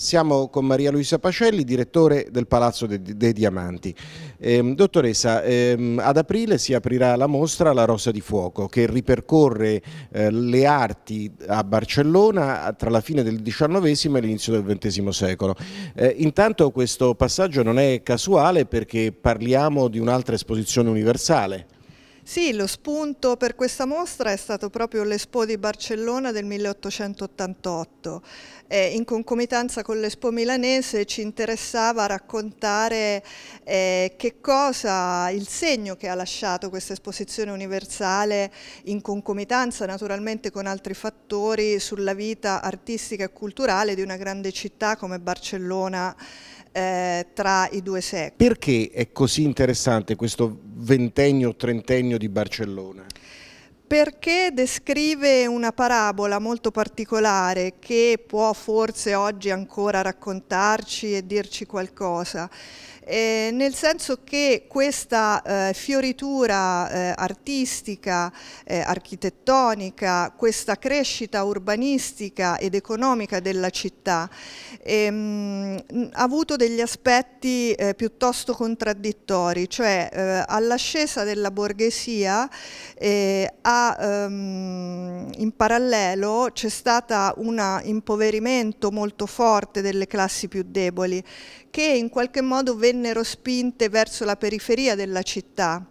Siamo con Maria Luisa Pacelli, direttore del Palazzo dei, Diamanti. Eh, dottoressa, ehm, ad aprile si aprirà la mostra La Rosa di Fuoco che ripercorre eh, le arti a Barcellona tra la fine del XIX e l'inizio del XX secolo. Eh, intanto questo passaggio non è casuale perché parliamo di un'altra esposizione universale. Sì, lo spunto per questa mostra è stato proprio l'Expo di Barcellona del 1888. Eh, in concomitanza con l'Expo milanese ci interessava raccontare eh, che cosa, il segno che ha lasciato questa esposizione universale in concomitanza naturalmente con altri fattori sulla vita artistica e culturale di una grande città come Barcellona eh, tra i due secoli. Perché è così interessante questo ventennio, trentennio di Barcellona? perché descrive una parabola molto particolare che può forse oggi ancora raccontarci e dirci qualcosa eh, nel senso che questa eh, fioritura eh, artistica, eh, architettonica, questa crescita urbanistica ed economica della città ehm, ha avuto degli aspetti eh, piuttosto contraddittori, cioè eh, all'ascesa della borghesia a, ehm, in parallelo c'è stato un impoverimento molto forte delle classi più deboli che in qualche modo vennero spinte verso la periferia della città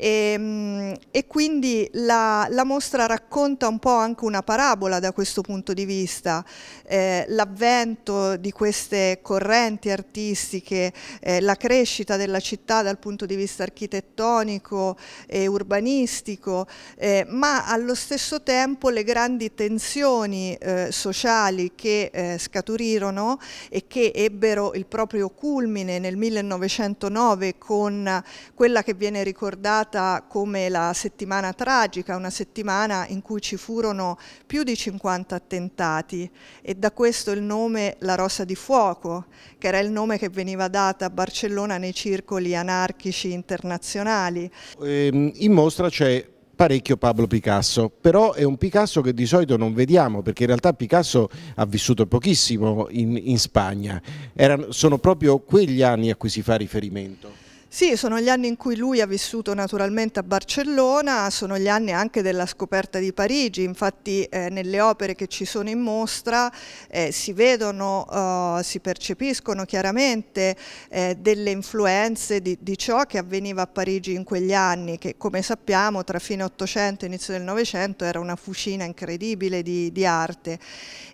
e, ehm, e quindi la, la, mostra racconta un po' anche una parabola da questo punto di vista, eh, l'avvento di queste correnti artistiche, eh, la crescita della città dal punto di vista architettonico e urbanistico, eh, ma allo stesso tempo le grandi tensioni eh, sociali che eh, scaturirono e che ebbero il proprio culmine nel 1909 con quella che viene ricordata nota come la settimana tragica, una settimana in cui ci furono più di 50 attentati e da questo il nome La Rosa di Fuoco, che era il nome che veniva dato a Barcellona nei circoli anarchici internazionali. Ehm, in mostra c'è parecchio Pablo Picasso, però è un Picasso che di solito non vediamo perché in realtà Picasso ha vissuto pochissimo in, in Spagna, Erano, sono proprio quegli anni a cui si fa riferimento. Sì, sono gli anni in cui lui ha vissuto naturalmente a Barcellona, sono gli anni anche della scoperta di Parigi, infatti eh, nelle opere che ci sono in mostra eh, si vedono, eh, si percepiscono chiaramente eh, delle influenze di, di, ciò che avveniva a Parigi in quegli anni, che come sappiamo tra fine 800 e inizio del Novecento era una fucina incredibile di, di arte.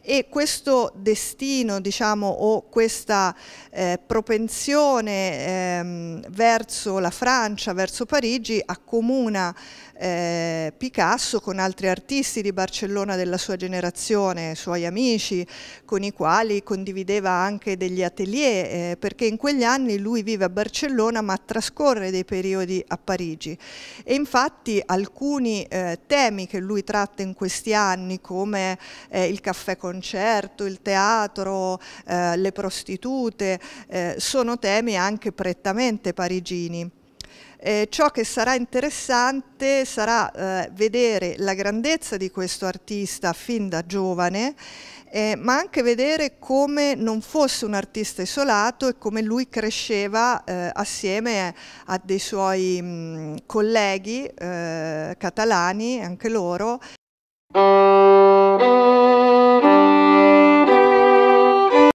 E questo destino, diciamo, o questa eh, propensione ehm, verso la Francia, verso Parigi, accomuna eh, Picasso con altri artisti di Barcellona della sua generazione, suoi amici, con i quali condivideva anche degli atelier, eh, perché in quegli anni lui vive a Barcellona ma trascorre dei periodi a Parigi. E infatti alcuni eh, temi che lui tratta in questi anni, come eh, il caffè concerto, il teatro, eh, le prostitute, eh, sono temi anche prettamente parigini. Eh, ciò che sarà interessante sarà eh, vedere la grandezza di questo artista fin da giovane, eh, ma anche vedere come non fosse un artista isolato e come lui cresceva eh, assieme a dei suoi mh, colleghi eh, catalani, anche loro,